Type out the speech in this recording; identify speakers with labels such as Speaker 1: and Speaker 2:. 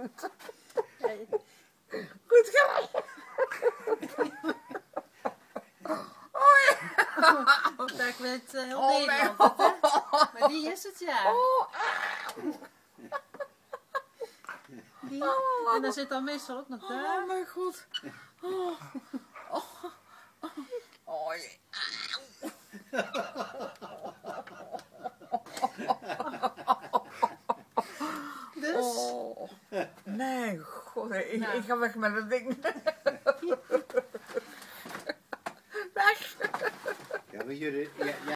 Speaker 1: goed. Hey. Goed gedaan.
Speaker 2: Oh ja.
Speaker 1: ik werd het heel oh, Nederland, Maar die is het, ja.
Speaker 2: Oh, ah.
Speaker 1: Die, en daar zit dan meestal ook nog
Speaker 2: oh,
Speaker 1: daar.
Speaker 2: Oh mijn god. Oh. Oh. Nee, god, ik,
Speaker 1: Nou.
Speaker 2: ik ga weg met dat ding. weg.
Speaker 3: Ja, maar jullie, ja, ja,